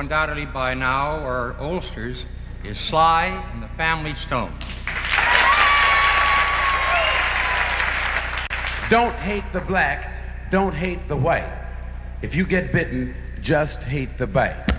undoubtedly by now are oldsters, is Sly and the Family Stone. Don't hate the black, don't hate the white. If you get bitten, just hate the bite.